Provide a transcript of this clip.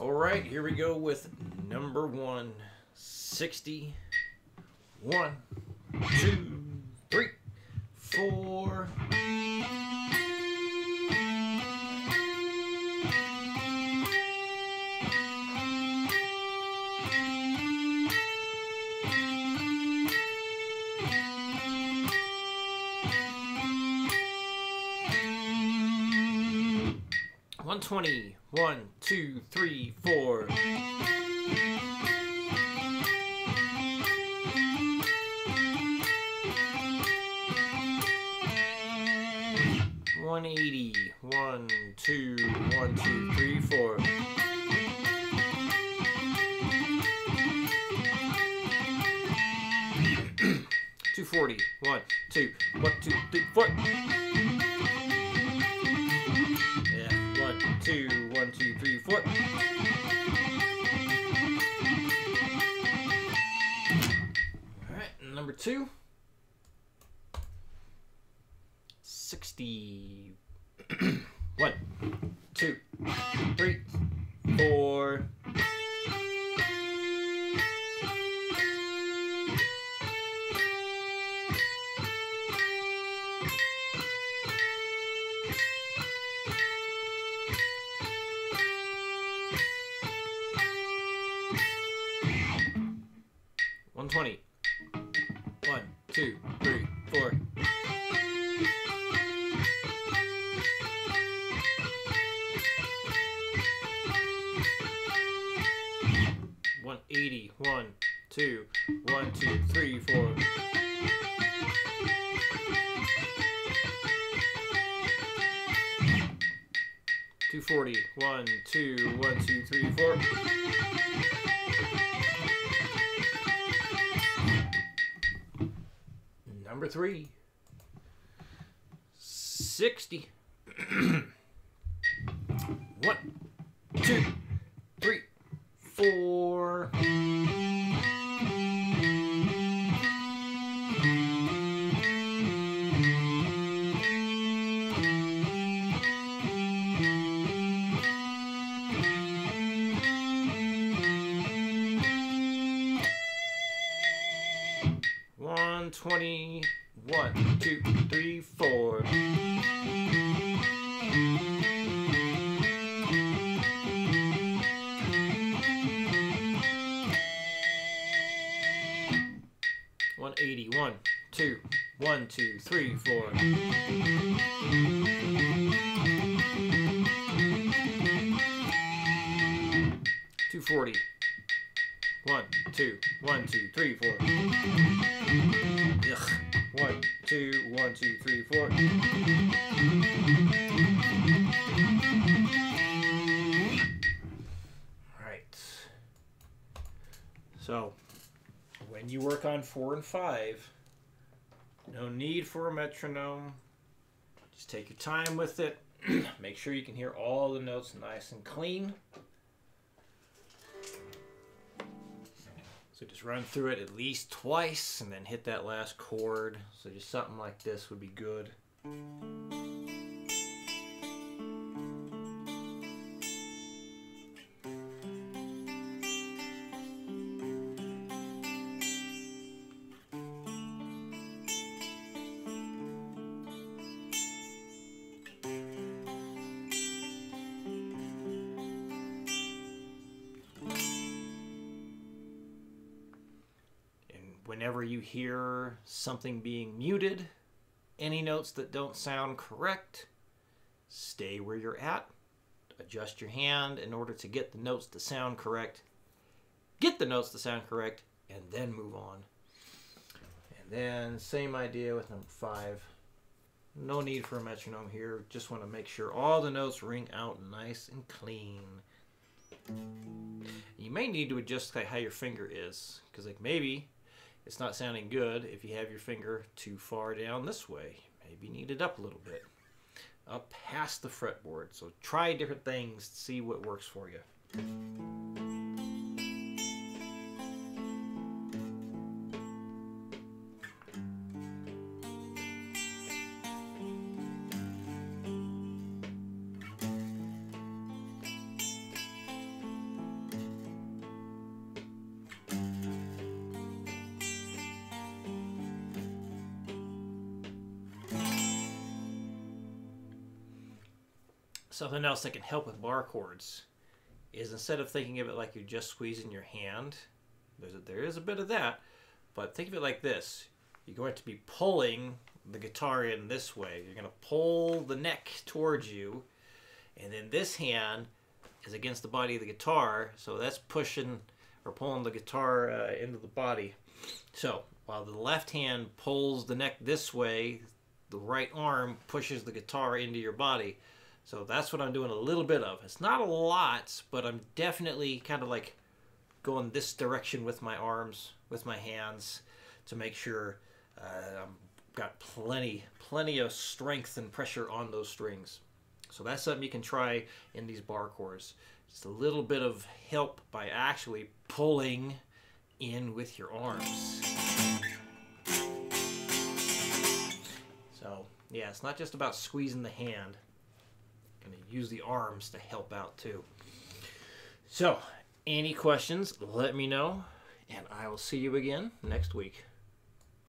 All right, here we go with number one, 60. One, two, three, four. One twenty. One, two, three, four. One eighty. One, two, one, two, three, four. Two forty. One, two, one, two, three, four. One, two, three, four. Alright, number two. Sixty. one, two, three, four. One, two, three, four. One eighty. One, two, one, two, three, four. Two forty. One, two, one, two, three, four. Number three. 60. One, two, three, four. One twenty. One, two, three, four. One eighty. One, two, one, two, three, four. Two forty. One, two, one, two, three, four. Ugh. One, two, one, two, three, four. Right. So, when you work on four and five, no need for a metronome. Just take your time with it. Make sure you can hear all the notes nice and clean. So just run through it at least twice and then hit that last chord. So just something like this would be good. Whenever you hear something being muted, any notes that don't sound correct, stay where you're at. Adjust your hand in order to get the notes to sound correct. Get the notes to sound correct, and then move on. And then, same idea with number five. No need for a metronome here. Just want to make sure all the notes ring out nice and clean. You may need to adjust how your finger is, because like maybe it's not sounding good if you have your finger too far down this way. Maybe need it up a little bit, up past the fretboard. So try different things, see what works for you. Something else that can help with bar chords is instead of thinking of it like you're just squeezing your hand, there's a, there is a bit of that, but think of it like this. You're going to be pulling the guitar in this way. You're going to pull the neck towards you, and then this hand is against the body of the guitar, so that's pushing or pulling the guitar uh, into the body. So while the left hand pulls the neck this way, the right arm pushes the guitar into your body. So that's what I'm doing a little bit of. It's not a lot, but I'm definitely kind of like going this direction with my arms, with my hands, to make sure uh, I've got plenty, plenty of strength and pressure on those strings. So that's something you can try in these bar chords. Just a little bit of help by actually pulling in with your arms. So yeah, it's not just about squeezing the hand. Gonna use the arms to help out too. So, any questions, let me know, and I will see you again next week.